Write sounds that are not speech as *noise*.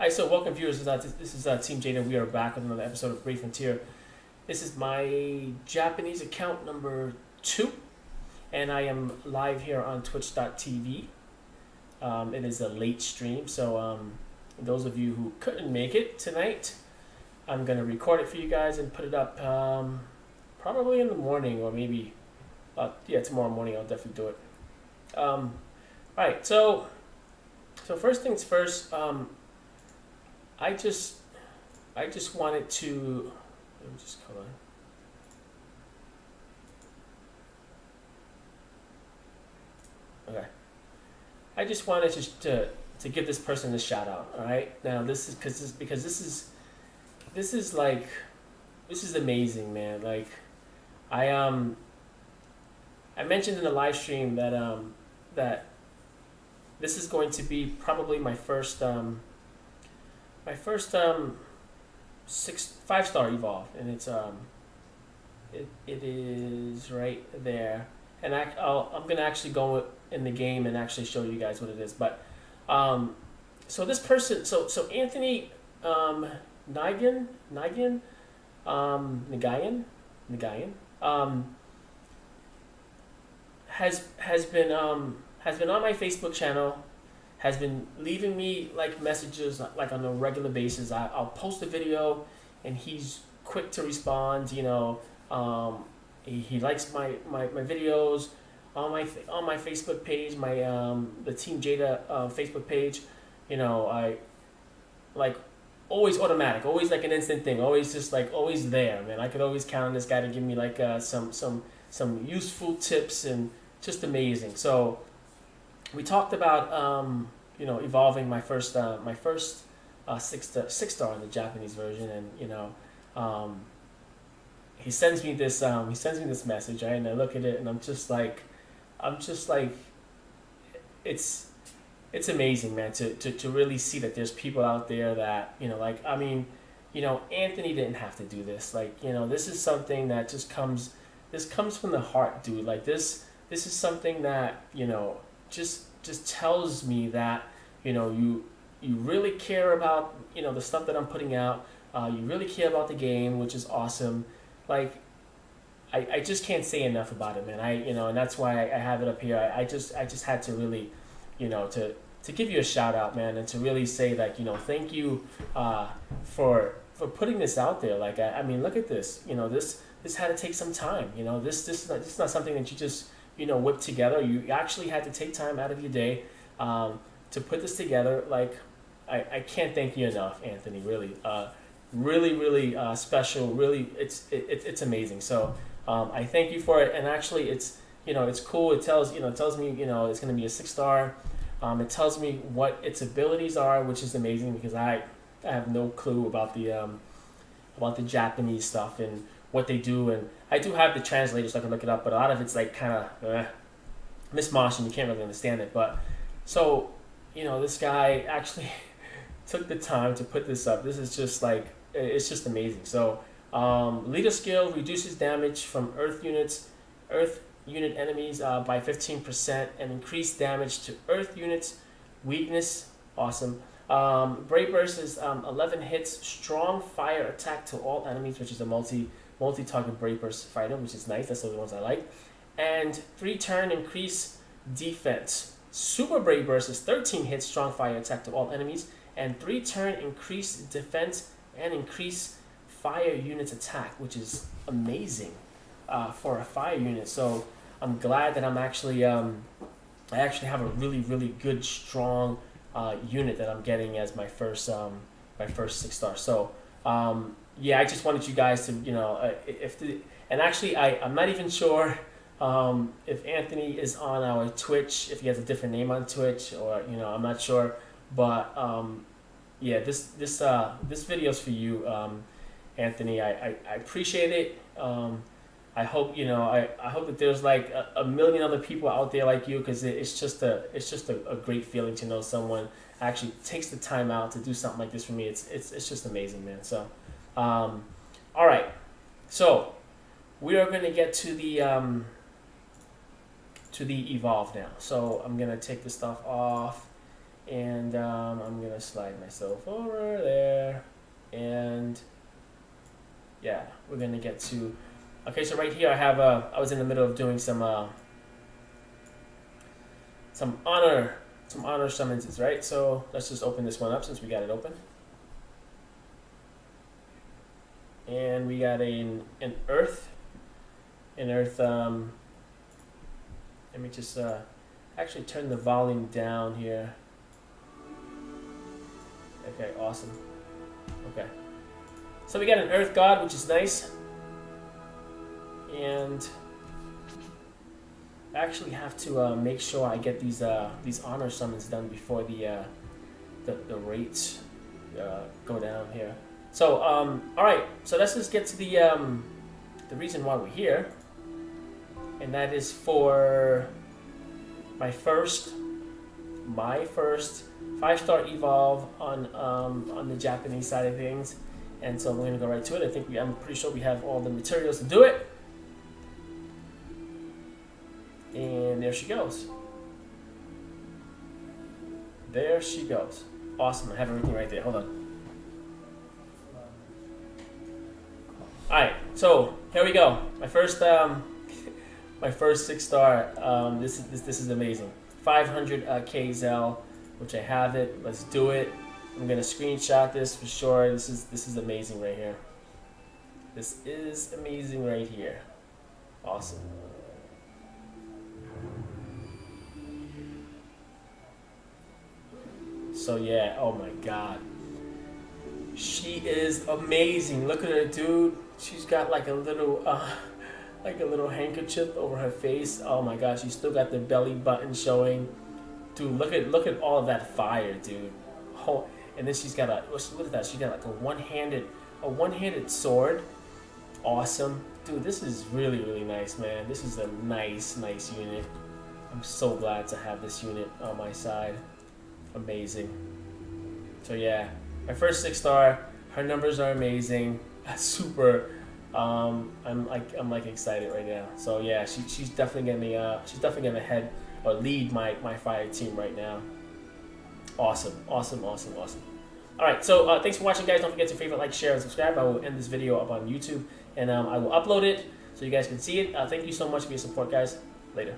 Hi, so welcome viewers. This is, uh, this is uh, Team Jada. We are back with another episode of Brave Frontier. This is my Japanese account number two, and I am live here on Twitch.tv. Um, it is a late stream, so um, those of you who couldn't make it tonight, I'm gonna record it for you guys and put it up um, probably in the morning or maybe, uh, yeah, tomorrow morning. I'll definitely do it. Um, all right, so so first things first. I just I just wanted to let me just come on. Okay. I just wanted to, to to give this person a shout out. All right. Now this is because this because this is this is like this is amazing, man. Like I um I mentioned in the live stream that um that this is going to be probably my first um my first um six five star evolve and it's um it, it is right there. And I, I'll, I'm gonna actually go in the game and actually show you guys what it is but um so this person so so Anthony um Nigan Nigan um Nagayan Nagayan um has has been um has been on my Facebook channel has been leaving me like messages like on a regular basis. I, I'll post a video and he's quick to respond. You know, um, he, he likes my, my, my videos on my on my Facebook page, my um, the Team Jada uh, Facebook page. You know, I like always automatic, always like an instant thing, always just like always there, man. I could always count on this guy to give me like uh, some some some useful tips and just amazing. So we talked about um, you know evolving my first uh, my first uh, six star, six star in the Japanese version, and you know um, he sends me this um, he sends me this message, right? And I look at it, and I'm just like I'm just like it's it's amazing, man, to, to, to really see that there's people out there that, you know, like, I mean, you know, Anthony didn't have to do this. Like, you know, this is something that just comes, this comes from the heart, dude. Like, this, this is something that, you know, just just tells me that you know you you really care about you know the stuff that I'm putting out. Uh, you really care about the game, which is awesome. Like I, I just can't say enough about it, man. I you know, and that's why I, I have it up here. I, I just I just had to really, you know, to to give you a shout out, man, and to really say like you know thank you uh, for for putting this out there. Like I, I mean, look at this. You know, this this had to take some time. You know, this this is not, this is not something that you just you know whipped together. You actually had to take time out of your day um, to put this together. Like I, I can't thank you enough, Anthony. Really, uh, really, really uh, special. Really, it's it, it's amazing. So um, I thank you for it. And actually, it's you know it's cool. It tells you know it tells me you know it's going to be a six star. Um, it tells me what its abilities are, which is amazing because I I have no clue about the um, about the Japanese stuff and what they do. And I do have the translator so I can look it up, but a lot of it's like kind of eh, mismosh and you can't really understand it. But so, you know, this guy actually *laughs* took the time to put this up. This is just like, it's just amazing. So, um, leader skill reduces damage from earth units, earth unit enemies uh, by 15% and increased damage to earth units. Weakness, awesome. Um, Brave Burst is um, 11 hits, strong fire attack to all enemies, which is a multi multi-target Brave Burst fighter, which is nice. That's the ones I like. And three turn increase defense. Super Brave Burst is 13 hits, strong fire attack to all enemies, and three turn increase defense and increase fire units attack, which is amazing uh, for a fire unit. So I'm glad that I'm actually um, I actually have a really really good strong uh, unit that I'm getting as my first um, my first six star. So um, yeah, I just wanted you guys to, you know, uh, if the, and actually, I, I'm not even sure um, if Anthony is on our Twitch, if he has a different name on Twitch, or you know, I'm not sure. But um, yeah, this this uh, this video's for you, um, Anthony. I, I, I appreciate it. Um, I hope you know. I, I hope that there's like a, a million other people out there like you, because it, it's just a it's just a, a great feeling to know someone actually takes the time out to do something like this for me. It's it's it's just amazing, man. So. Um, all right, so we are going to get to the um, to the evolve now. So I'm going to take this stuff off, And um, I'm gonna slide myself over there, and yeah, we're gonna get to. Okay, so right here I have a. I was in the middle of doing some uh, some honor some honor summonses, right? So let's just open this one up since we got it open. And we got an an earth, an earth. Um, let me just uh, actually turn the volume down here. Okay, awesome. Okay. So we got an Earth God, which is nice. And I actually have to uh, make sure I get these uh, these honor summons done before the uh, the, the rates uh, go down here. So, um, all right. So let's just get to the um, the reason why we're here, and that is for my first my first five star evolve on um, on the Japanese side of things, and so we're gonna go right to it. I think we, I'm pretty sure we have all the materials to do it, and there she goes. There she goes. Awesome. I have everything right there. Hold on. All right. So here we go. My first um, *laughs* my first six star. Um, this is this, this is amazing. 500 uh, K Zel, which I have it. Let's do it. I'm gonna screenshot this for sure. This is this is amazing right here. This is amazing right here. Awesome. So yeah, oh my god. She is amazing. Look at her, dude. She's got like a little uh *laughs* like a little handkerchief over her face. Oh my gosh, she's still got the belly button showing. Dude, look at look at all that fire, dude. Oh, and then she's got a look at that. She got like a one-handed a one-handed sword. Awesome, dude. This is really really nice, man. This is a nice nice unit. I'm so glad to have this unit on my side. Amazing. So yeah, my first six star. Her numbers are amazing. That's Super um, I'm like I'm like excited right now. So yeah, she, she's definitely gonna uh, she's definitely gonna head or lead my my fire team right now. Awesome, awesome, awesome, awesome. All right, so uh, thanks for watching, guys. Don't forget to favorite, like, share, and subscribe. I will end this video up on YouTube, and um, I will upload it so you guys can see it. Uh, thank you so much for your support, guys. Later.